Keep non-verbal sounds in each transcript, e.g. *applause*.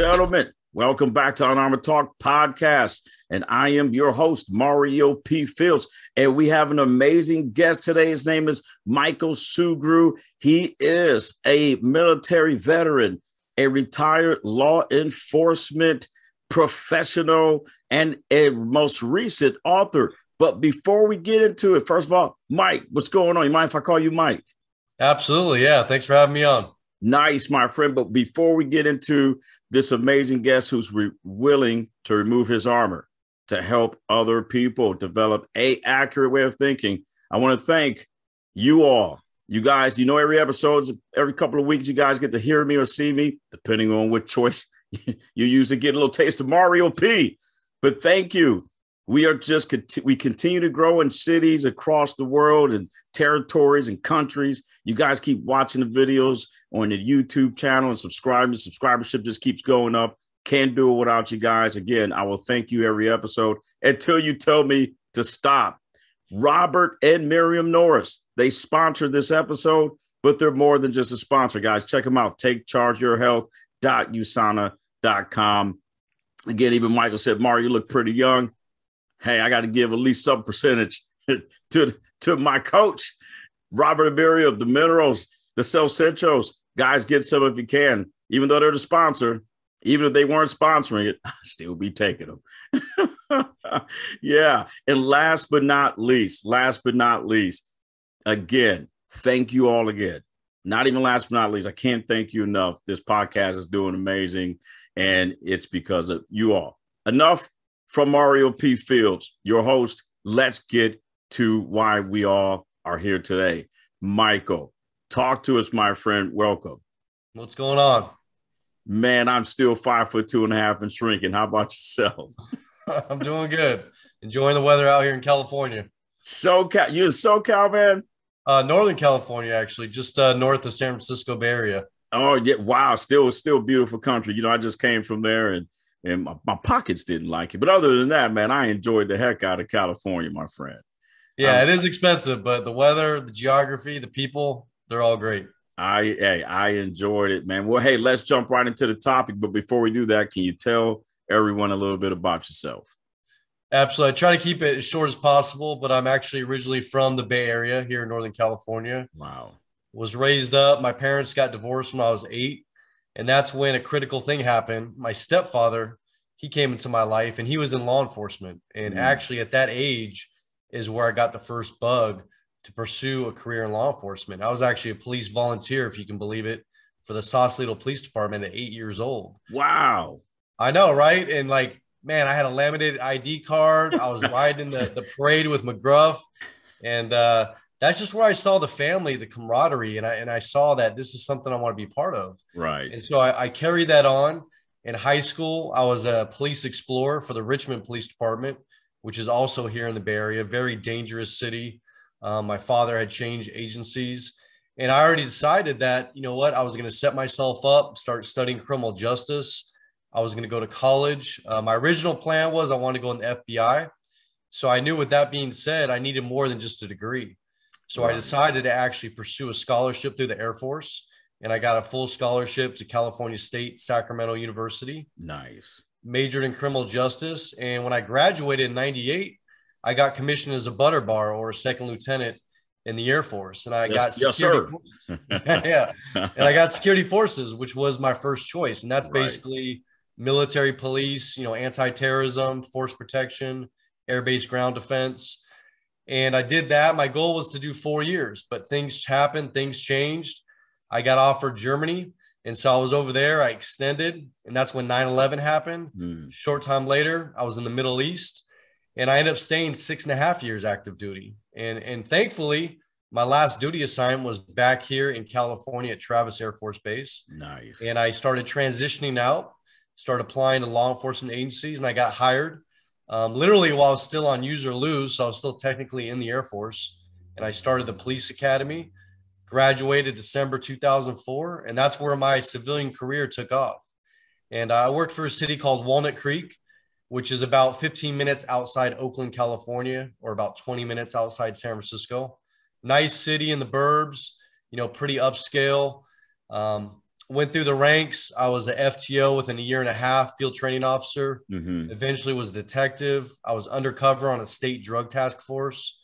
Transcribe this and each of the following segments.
Gentlemen, welcome back to Unarmored Talk podcast. And I am your host, Mario P. Fields. And we have an amazing guest today. His name is Michael Sugrue. He is a military veteran, a retired law enforcement professional, and a most recent author. But before we get into it, first of all, Mike, what's going on? You mind if I call you Mike? Absolutely. Yeah. Thanks for having me on. Nice, my friend. But before we get into this amazing guest who's re- willing to remove his armor to help other people develop a accurate way of thinking, I want to thank you all. You guys, you know, every episode, every couple of weeks, you guys get to hear me or see me, depending on which choice *laughs* you use to get a little taste of Mario P. But thank you. We are just we continue to grow in cities across the world and territories and countries. You guys keep watching the videos on the YouTube channel and subscribing. Subscribership just keeps going up. Can't do it without you guys. Again, I will thank you every episode until you tell me to stop. Robert and Miriam Norris, they sponsored this episode, but they're more than just a sponsor, guys. Check them out. Take charge your health.usana.com. Again, even Michael said, Mario, you look pretty young. Hey, I got to give at least some percentage *laughs* to, to my coach, Robert and Miriam, the minerals, the CellSentials. Guys, get some if you can. Even though they're the sponsor, even if they weren't sponsoring it, *laughs* i still be taking them. *laughs* yeah. And last but not least, last but not least, again, thank you all again. Not even last but not least, I can't thank you enough. This podcast is doing amazing, and it's because of you all. Enough from Mario P. Fields, your host. Let's get to why we all are here today. Michael, talk to us, my friend. Welcome. What's going on? Man, I'm still five foot two and a half and shrinking. How about yourself? *laughs* I'm doing good. Enjoying the weather out here in California. SoCal, you're SoCal, man? Uh, Northern California, actually, just uh, north of San Francisco Bay Area. Oh yeah, wow! Still, still beautiful country. You know, I just came from there, and and my, my pockets didn't like it. But other than that, man, I enjoyed the heck out of California, my friend. Yeah, um, it is expensive, but the weather, the geography, the people, they're all great. I hey, I enjoyed it, man. Well, hey, let's jump right into the topic. But before we do that, can you tell everyone a little bit about yourself? Absolutely. I try to keep it as short as possible, but I'm actually originally from the Bay Area here in Northern California. Wow. Was raised up. My parents got divorced when I was eight. And that's when a critical thing happened. My stepfather, he came into my life and he was in law enforcement. And mm. actually, at that age, is where I got the first bug to pursue a career in law enforcement. I was actually a police volunteer, if you can believe it, for the Sausalito Police Department at eight years old. Wow. I know, right? And like, man, I had a laminated ID card. I was *laughs* riding the, the parade with McGruff. And uh, that's just where I saw the family, the camaraderie, and I and I saw that this is something I want to be part of. Right. And so I, I carried that on. In high school, I was a police explorer for the Richmond Police Department, which is also here in the Bay Area, very dangerous city. Um, my father had changed agencies, and I already decided that you know what I was going to set myself up, start studying criminal justice. I was going to go to college. Uh, my original plan was I wanted to go in the FBI. So I knew, with that being said, I needed more than just a degree. So. I decided to actually pursue a scholarship through the Air Force, and I got a full scholarship to California State Sacramento University. Nice. Majored in criminal justice, and when I graduated in '98, I got commissioned as a butter bar or a second lieutenant in the Air Force, and I yes, got security. Yes, *laughs* yeah, and I got security forces, which was my first choice, and that's right. basically military police, you know, anti-terrorism, force protection, air base ground defense. And I did that. My goal was to do four years, but things happened, things changed. I got offered Germany. And so I was over there. I extended, and that's when 9 11 happened. Mm. Short time later, I was in the Middle East, and I ended up staying six and a half years active duty. And, and thankfully, my last duty assignment was back here in California at Travis Air Force Base. Nice. And I started transitioning out, started applying to law enforcement agencies, and I got hired um, literally while I was still on use or lose. So I was still technically in the Air Force and I started the police academy, graduated December 2004. And that's where my civilian career took off. And I worked for a city called Walnut Creek, which is about 15 minutes outside Oakland, California, or about 20 minutes outside San Francisco. Nice city in the burbs, you know, pretty upscale. Um, went through the ranks. I was a FTO within a year and a half, field training officer. Mm-hmm. Eventually was detective. I was undercover on a state drug task force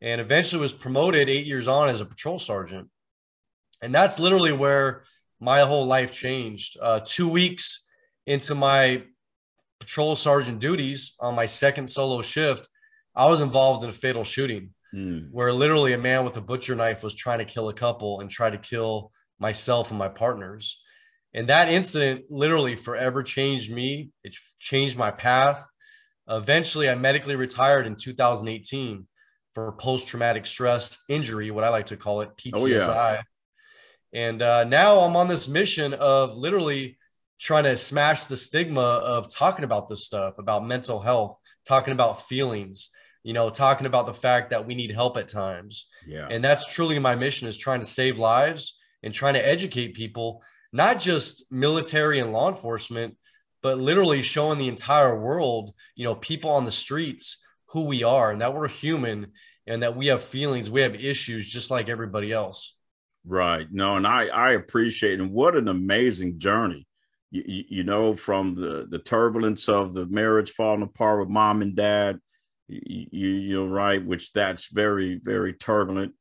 and eventually was promoted eight years on as a patrol sergeant. And that's literally where my whole life changed. Uh, two weeks into my patrol sergeant duties on my second solo shift, I was involved in a fatal shooting mm. where literally a man with a butcher knife was trying to kill a couple and try to kill myself and my partners. And that incident literally forever changed me. It changed my path. Eventually, I medically retired in 2018 for post traumatic stress injury, what I like to call it, PTSI. Oh, yeah. And uh, now I'm on this mission of literally trying to smash the stigma of talking about this stuff, about mental health, talking about feelings, you know, talking about the fact that we need help at times. Yeah. And that's truly my mission is trying to save lives and trying to educate people, not just military and law enforcement, but literally showing the entire world, you know, people on the streets who we are and that we're human and that we have feelings, we have issues just like everybody else. Right. No, and I I appreciate and what an amazing journey. You, you, know, from the the turbulence of the marriage falling apart with mom and dad, you, you're right, which that's very very turbulent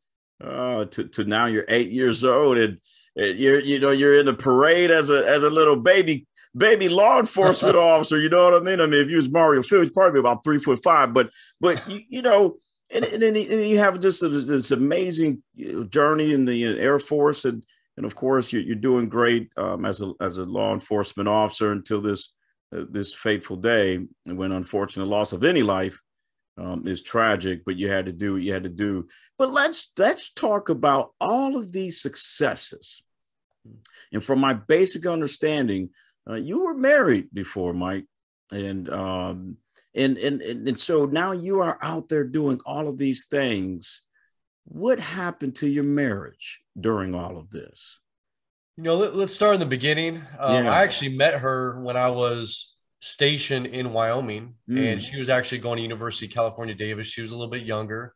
uh, to to now you're eight years old and, you're you know you're in the parade as a as a little baby baby law enforcement *laughs* officer. You know what I mean? I mean, if you was Mario Field, probably about three foot five, but but you, you know, and, and then you have just this amazing journey in the Air Force, and and of course you're, you're doing great um, as a as a law enforcement officer until this uh, this fateful day when unfortunate loss of any life um, is tragic, but you had to do what you had to do. But let's let's talk about all of these successes. And from my basic understanding, uh, you were married before, Mike, and um, and, and and and so now you are out there doing all of these things. What happened to your marriage during all of this? You know, let, us start in the beginning. Um, yeah. I actually met her when I was station in Wyoming, mm. and she was actually going to University of California, Davis. She was a little bit younger,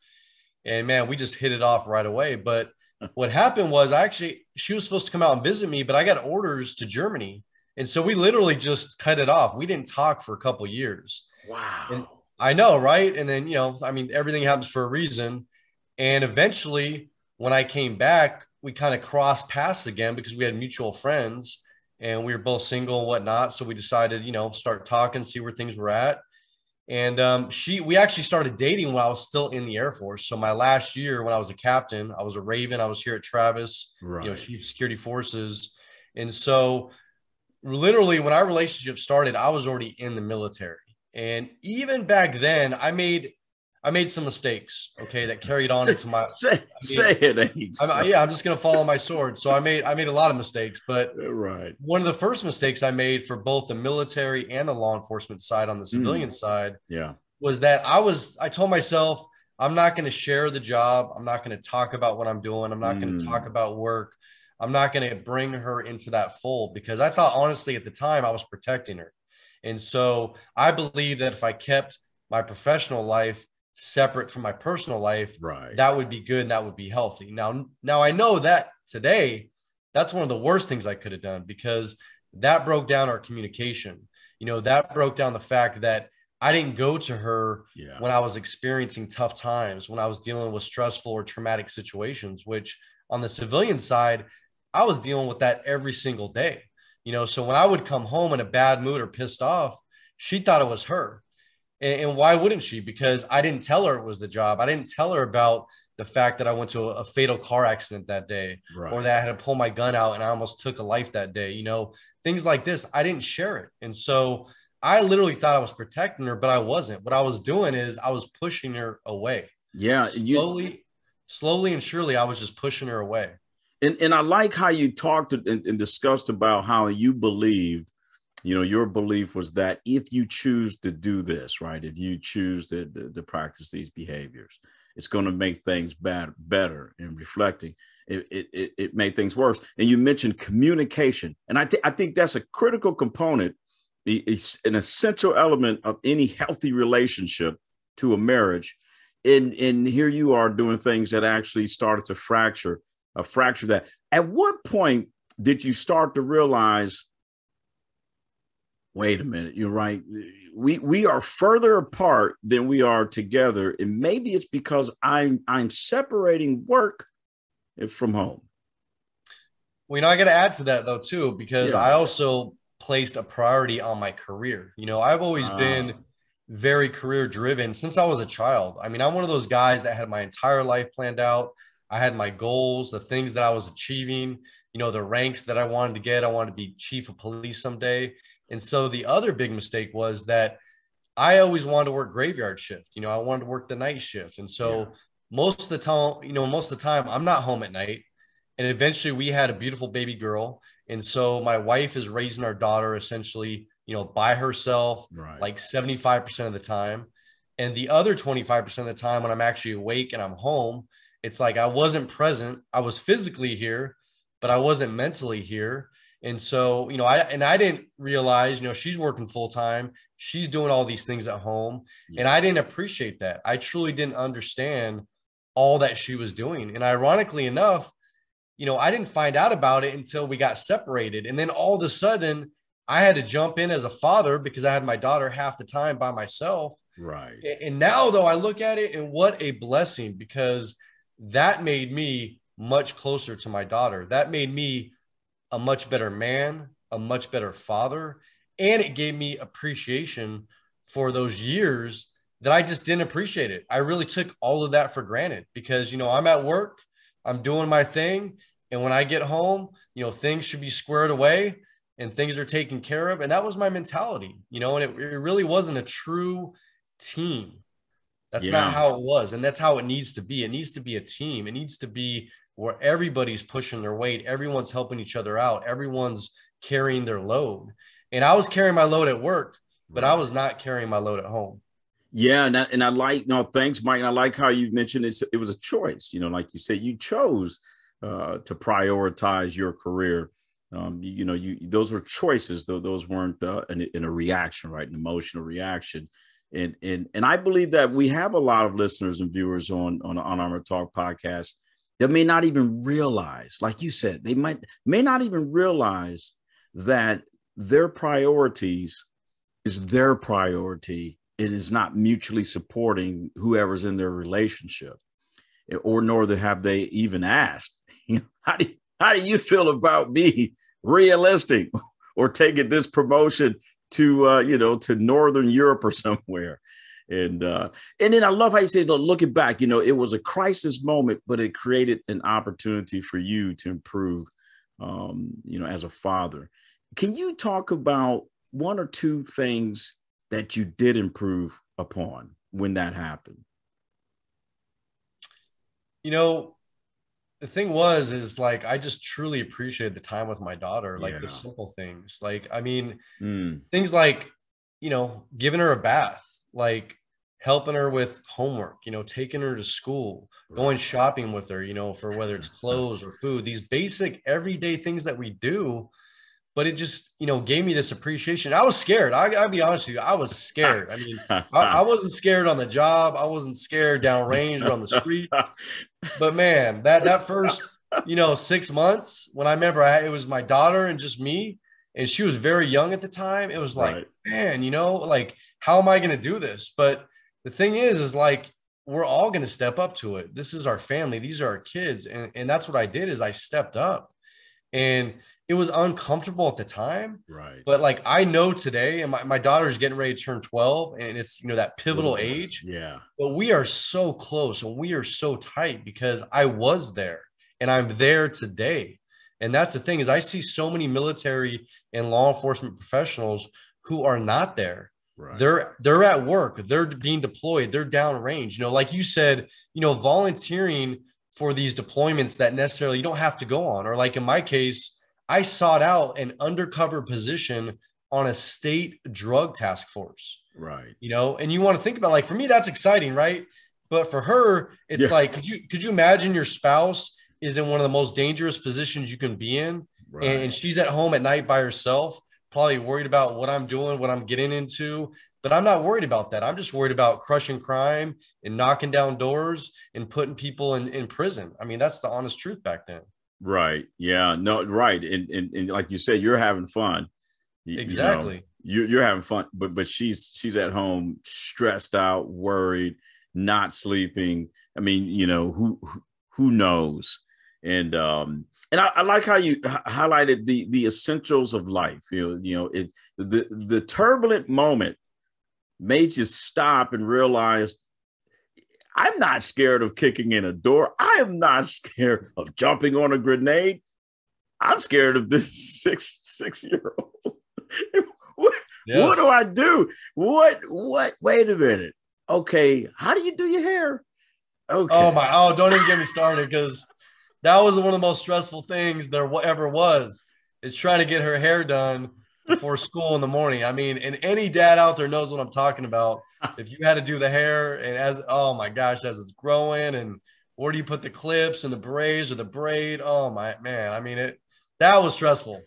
and man, we just hit it off right away. But *laughs* what happened was, I actually she was supposed to come out and visit me, but I got orders to Germany, and so we literally just cut it off. We didn't talk for a couple years. Wow. And I know, right? And then you know, I mean, everything happens for a reason, and eventually, when I came back, we kind of crossed paths again because we had mutual friends and we were both single and whatnot. So we decided, you know, start talking, see where things were at. And um, she, we actually started dating while I was still in the Air Force. So my last year, when I was a captain, I was a Raven. I was here at Travis, right. you know, Chief Security Forces, and so literally when our relationship started, I was already in the military. And even back then, I made I made some mistakes, okay, that carried on into my. *laughs* say, I mean, say it, I'm, yeah, I'm just gonna follow my sword. So I made I made a lot of mistakes, but right. One of the first mistakes I made for both the military and the law enforcement side on the civilian mm. side, yeah, was that I was I told myself I'm not going to share the job. I'm not going to talk about what I'm doing. I'm not mm. going to talk about work. I'm not going to bring her into that fold because I thought honestly at the time I was protecting her. And so I believe that if I kept my professional life separate from my personal life, right. that would be good and that would be healthy. Now, now I know that today, that's one of the worst things I could have done because that broke down our communication. You know, that broke down the fact that I didn't go to her yeah. when I was experiencing tough times, when I was dealing with stressful or traumatic situations, which on the civilian side, I was dealing with that every single day. You know, so when I would come home in a bad mood or pissed off, she thought it was her. And, and, why wouldn't she? Because I didn't tell her it was the job. I didn't tell her about the fact that I went to a, a fatal car accident that day right. or that I had to pull my gun out and I almost took a life that day. You know, things like this. I didn't share it. And so I literally thought I was protecting her, but I wasn't. What I was doing is I was pushing her away. Yeah. Slowly, you... slowly and surely, I was just pushing her away. And, and I like how you talked and, and discussed about how you believed you know your belief was that if you choose to do this right if you choose to, to, to practice these behaviors it's going to make things bad better and reflecting. It, it, it made things worse. And you mentioned communication. And i, th- I think that's a critical component it's an essential element of any healthy relationship to a marriage. And and here you are doing things that actually started to fracture a fracture that at what point did you start to realize wait a minute you're right. We we are further apart than we are together and maybe it's because i'm i'm separating work from home. Well you know i got to add to that though too because yeah. i also placed a priority on my career. You know i've always uh, been very career driven since i was a child. I mean i'm one of those guys that had my entire life planned out. I had my goals the things that i was achieving you know the ranks that i wanted to get. I wanted to be chief of police someday and so the other big mistake was that I always wanted to work graveyard shift. You know, I wanted to work the night shift. And so yeah. most of the time, you know, most of the time I'm not home at night. And eventually we had a beautiful baby girl. And so my wife is raising our daughter essentially, you know, by herself, right. like 75% of the time. And the other 25% of the time when I'm actually awake and I'm home, it's like I wasn't present. I was physically here, but I wasn't mentally here. And so, you know, I and I didn't realize, you know, she's working full time, she's doing all these things at home, yeah. and I didn't appreciate that. I truly didn't understand all that she was doing. And ironically enough, you know, I didn't find out about it until we got separated. And then all of a sudden, I had to jump in as a father because I had my daughter half the time by myself. Right. And now, though, I look at it and what a blessing because that made me much closer to my daughter. That made me a much better man, a much better father, and it gave me appreciation for those years that I just didn't appreciate it. I really took all of that for granted because you know, I'm at work, I'm doing my thing, and when I get home, you know, things should be squared away and things are taken care of, and that was my mentality, you know, and it, it really wasn't a true team. That's yeah. not how it was, and that's how it needs to be. It needs to be a team. It needs to be where everybody's pushing their weight, everyone's helping each other out, everyone's carrying their load. And I was carrying my load at work, but I was not carrying my load at home. Yeah, and I, and I like no thanks, Mike. I like how you mentioned it. It was a choice, you know, like you said, you chose uh, to prioritize your career. Um, you, you, know, you those were choices, though those weren't uh, in, in a reaction, right? An emotional reaction. And and and I believe that we have a lot of listeners and viewers on on on our Talk podcast that may not even realize, like you said, they might may not even realize that their priorities is their priority. It is not mutually supporting whoever's in their relationship, or nor have they even asked, *laughs* how do how do you feel about me realistic *laughs* or taking this promotion to uh, you know to Northern Europe or somewhere? And uh, and then I love how you say, looking back, you know, it was a crisis moment, but it created an opportunity for you to improve, um, you know, as a father. Can you talk about one or two things that you did improve upon when that happened? You know, the thing was is like I just truly appreciated the time with my daughter, like yeah. the simple things. Like I mean, mm. things like you know, giving her a bath like helping her with homework, you know, taking her to school, going shopping with her, you know, for whether it's *laughs* clothes or food, these basic everyday things that we do. But it just, you know, gave me this appreciation. I was scared. I, will be honest with you. I was scared. I mean, I, I, *laughs* wasn't scared on the job. I wasn't scared down range or on the street. But man, that that first, you know, six months when I remember I, it was my daughter and just me, and she was very young at the time. It was like, right. man, you know, like how am I going to do this? But the thing is, is like we're all going to step up to it. This is our family. These are our kids, and and that's what I did is I stepped up, and it was uncomfortable at the time. Right. But like I know today, and my, my daughter's getting ready to turn 12, and it's you know that pivotal age. Yeah. But we are so close and we are so tight because I was there and I'm there today. And that's the thing is I see so many military and law enforcement professionals who are not there. Right. They're they're at work, they're being deployed, they're downrange. You know, like you said, you know, volunteering for these deployments that necessarily you don't have to go on. Or like in my case, I sought out an undercover position on a state drug task force. Right. You know, and you want to think about like for me, that's exciting, right? But for her, it's yeah. like, could you could you imagine your spouse is in one of the most dangerous positions you can be in? Right. And she's at home at night by herself probably worried about what I'm doing, what I'm getting into. But I'm not worried about that. I'm just worried about crushing crime and knocking down doors and putting people in, in prison. I mean, that's the honest truth back then. Right. Yeah. No. Right. And and, and like you said, you're having fun. You, exactly. You know, you're, you're having fun, but but she's she's at home, stressed out, worried, not sleeping. I mean, you know, who who knows? And um, and I, I, like how you highlighted the the essentials of life. You know, you know, it the the turbulent moment made you stop and realize I'm not scared of kicking in a door. I am not *laughs* scared of jumping on a grenade. I'm scared of this *laughs* six six year old. *laughs* what, yes. what do I do? What what? Wait a minute. Okay, how do you do your hair? Okay. Oh my! Oh, don't even get me started because that was one of the most stressful things there ever was. Is trying to get her hair done before *laughs* school in the morning. I mean, and any dad out there knows what I'm talking about. *laughs* If you had to do the hair and as oh my gosh, as it's growing and where do you put the clips and the braids or the braid? Oh my man, I mean it that was stressful.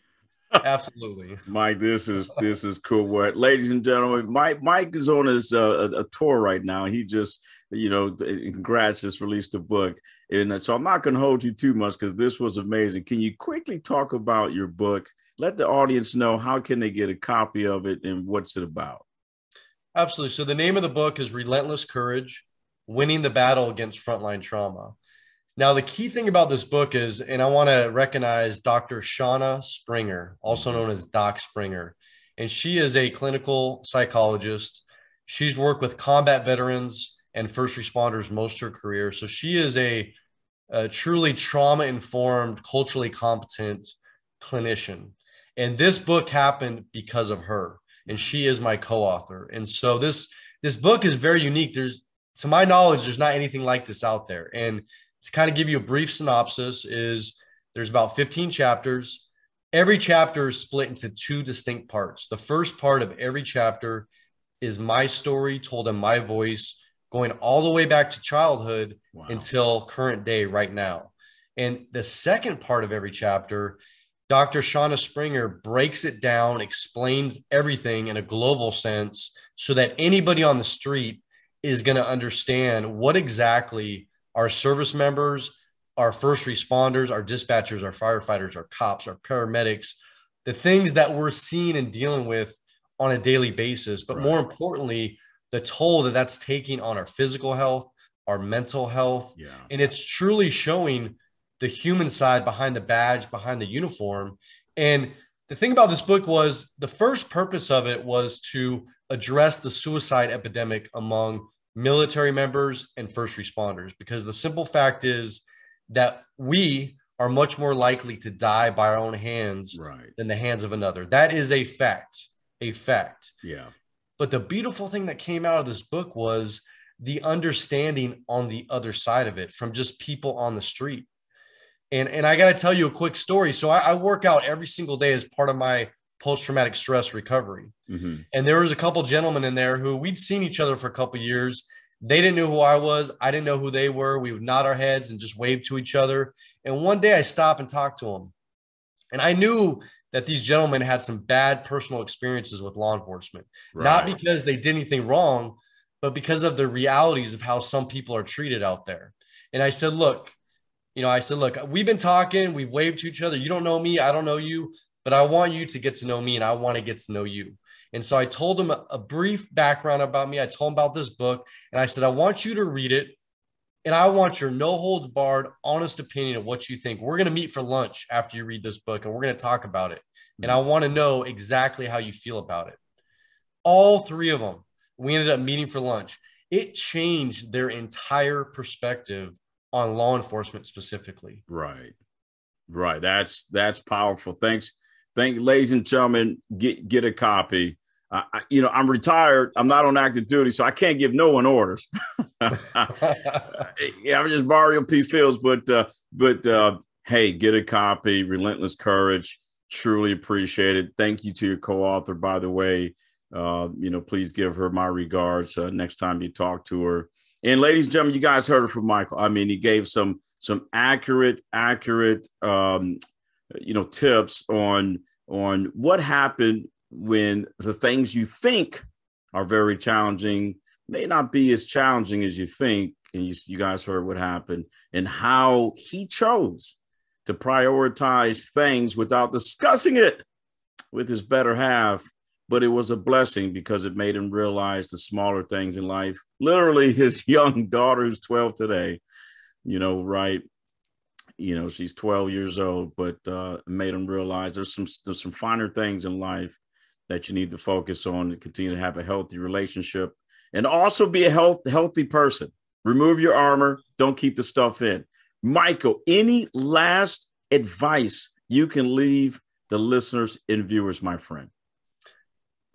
Absolutely. *laughs* Mike, this is this is cool work. Ladies and gentlemen, Mike Mike is on his uh, a, a tour right now. He just you know, eh, congrats, just released a book. And uh, so I'm not going to hold you too much because this was amazing. Can you quickly talk about your book? Let the audience know how can they get a copy of it and what's it about? Absolutely. So the name of the book is Relentless Courage: Winning the Battle Against Frontline Trauma. Now, the key thing about this book is, and I want to recognize Dr. Shauna Springer, also known as Doc Springer, and she is a clinical psychologist. She's worked with combat veterans and first responders most of her career. So she is a, a truly trauma informed, culturally competent clinician. And this book happened because of her. And she is my co-author. And so this this book is very unique. There's to my knowledge, there's not anything like this out there. And to kind of give you a brief synopsis, is there's about 15 chapters. Every chapter is split into two distinct parts. The first part of every chapter is my story told in my voice going all the way back to childhood wow. until current day right now. And the second part of every chapter, Dr. Shauna Springer breaks it down, explains everything in a global sense so that anybody on the street is going to understand what exactly our service members, our first responders, our dispatchers, our firefighters, our cops, our paramedics, the things that we're seeing and dealing with on a daily basis. But right. more importantly, the toll that that's taking on our physical health, our mental health. Yeah. And it's truly showing the human side behind the badge, behind the uniform. And the thing about this book was the first purpose of it was to address the suicide epidemic among military members and first responders, because the simple fact is that we are much more likely to die by our own hands right. than the hands of another. That is a fact, a fact. Yeah. But the beautiful thing that came out of this book was the understanding on the other side of it from just people on the street. And, and I got to tell you a quick story. So I, I, work out every single day as part of my post traumatic stress recovery. Mm-hmm. And there was a couple gentlemen in there who we'd seen each other for a couple years. They didn't know who I was. I didn't know who they were. We would nod our heads and just wave to each other. And one day I stopped and talked to them. And I knew that these gentlemen had some bad personal experiences with law enforcement, right. not because they did anything wrong, but because of the realities of how some people are treated out there. And I said, look, you know, I said, look, we've been talking, we've waved to each other. You don't know me, I don't know you, but I want you to get to know me and I want to get to know you. And so I told him a, brief background about me. I told him about this book and I said, I want you to read it and I want your no holds barred, honest opinion of what you think. We're going to meet for lunch after you read this book and we're going to talk about it. And I mm-hmm. want to know exactly how you feel about it. All three of them, we ended up meeting for lunch. It changed their entire perspective on law enforcement specifically. Right. Right. That's that's powerful. Thanks. Thank ladies and gentlemen, get get a copy. I, you know, I'm retired. I'm not on active duty, so I can't give no one orders. *laughs* yeah, I'm just Mario P. Fields, but uh, but uh, hey, get a copy. Relentless Courage. Truly appreciate it. Thank you to your co-author, by the way. Uh, you know, please give her my regards uh, next time you talk to her. And ladies and gentlemen, you guys heard it from Michael. I mean, he gave some some accurate, accurate, um, you know, tips on on what happened when the things you think are very challenging may not be as challenging as you think. And you, you guys heard what happened and how he chose to prioritize things without discussing it with his better half. But it was a blessing because it made him realize the smaller things in life. Literally, *laughs* his young daughter, who's 12 today, you know, right? You know, she's 12 years old, but uh, made him realize there's some there's some finer things in life that you need to focus on to continue to have a healthy relationship and also be a health, healthy person. Remove your armor. Don't keep the stuff in. Michael, any last advice you can leave the listeners and viewers, my friend?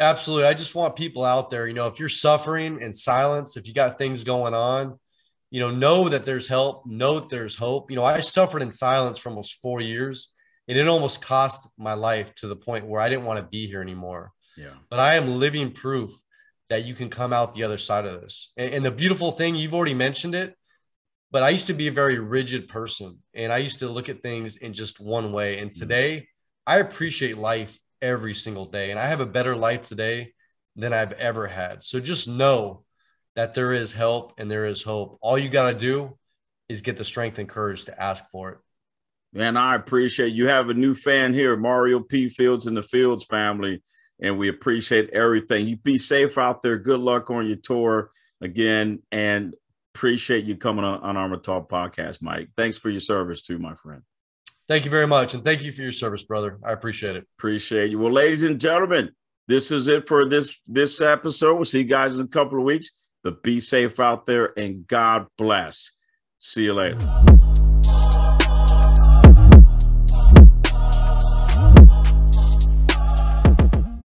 Absolutely. I just want people out there, you know, if you're suffering in silence, if you got things going on, you know, know that there's help, know that there's hope. You know, I suffered in silence for almost four years and it almost cost my life to the point where I didn't want to be here anymore. Yeah. But I am living proof that you can come out the other side of this. And, and the beautiful thing, you've already mentioned it, but I used to be a very rigid person and I used to look at things in just one way. And mm-hmm. today I appreciate life every single day. And I have a better life today than I've ever had. So just know that there is help and there is hope. All you got to do is get the strength and courage to ask for it. Man, I appreciate you have a new fan here, Mario P. Fields and the Fields family and we appreciate everything. You be safe out there. Good luck on your tour again, and appreciate you coming on, Unarmored Talk podcast, Mike. Thanks for your service too, my friend. Thank you very much, and thank you for your service, brother. I appreciate it. Appreciate you. Well, ladies and gentlemen, this is it for this this episode. We'll see you guys in a couple of weeks. But be safe out there, and God bless. See you later.